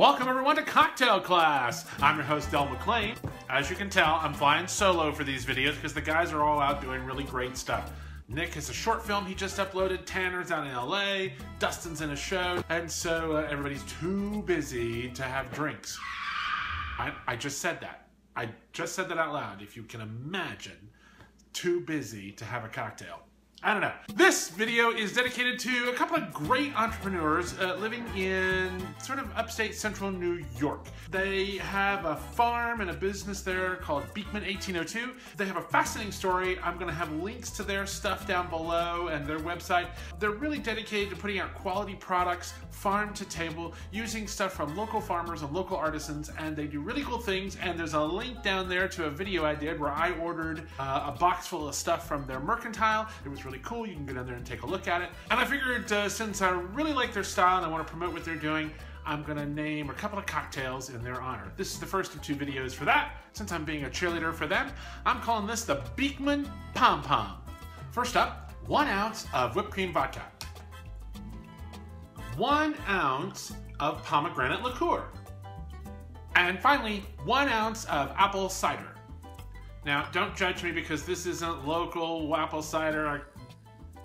Welcome everyone to Cocktail Class. I'm your host Dell McLain. As you can tell, I'm flying solo for these videos because the guys are all out doing really great stuff. Nick has a short film he just uploaded, Tanner's out in LA, Dustin's in a show, and so uh, everybody's too busy to have drinks. I, I just said that. I just said that out loud, if you can imagine. Too busy to have a cocktail. I don't know. This video is dedicated to a couple of great entrepreneurs uh, living in sort of upstate central New York. They have a farm and a business there called Beekman 1802. They have a fascinating story. I'm going to have links to their stuff down below and their website. They're really dedicated to putting out quality products, farm to table, using stuff from local farmers and local artisans, and they do really cool things. And there's a link down there to a video I did where I ordered uh, a box full of stuff from their mercantile. It was really cool. You can go down there and take a look at it. And I figured uh, since I really like their style and I want to promote what they're doing, I'm gonna name a couple of cocktails in their honor. This is the first of two videos for that. Since I'm being a cheerleader for them, I'm calling this the Beekman Pom Pom. First up, one ounce of whipped cream vodka. One ounce of pomegranate liqueur. And finally, one ounce of apple cider. Now, don't judge me because this isn't local apple cider. I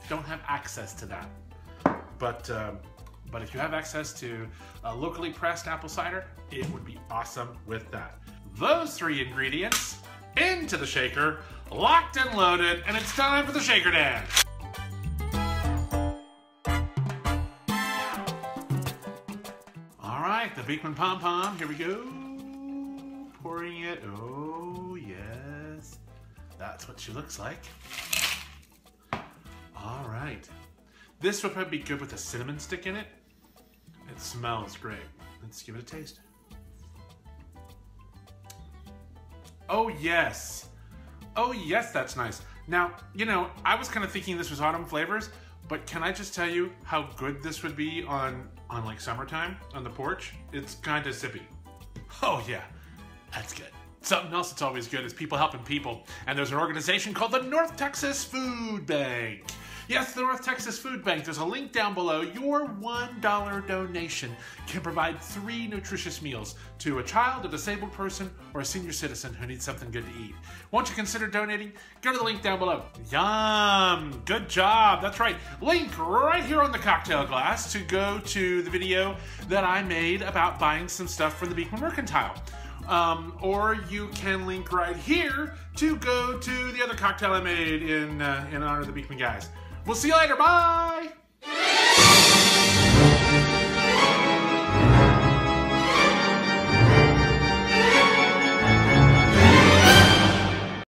don't have access to that. But, um, but if you have access to a locally pressed apple cider, it would be awesome with that. Those three ingredients into the shaker, locked and loaded, and it's time for the shaker dance. All right, the Beekman Pom Pom, here we go. Pouring it, oh yes. That's what she looks like. All right. This would probably be good with a cinnamon stick in it. It smells great. Let's give it a taste. Oh, yes. Oh, yes, that's nice. Now, you know, I was kind of thinking this was autumn flavors, but can I just tell you how good this would be on, on like summertime on the porch? It's kind of sippy. Oh, yeah, that's good. Something else that's always good is people helping people. And there's an organization called the North Texas Food Bank. Yes, the North Texas Food Bank. There's a link down below. Your $1 donation can provide three nutritious meals to a child, a disabled person, or a senior citizen who needs something good to eat. Won't you consider donating? Go to the link down below. Yum! Good job. That's right. Link right here on the cocktail glass to go to the video that I made about buying some stuff from the Beekman Mercantile. Um, or you can link right here to go to the other cocktail I made in, uh, in honor of the Beekman guys. We'll see you later. Bye.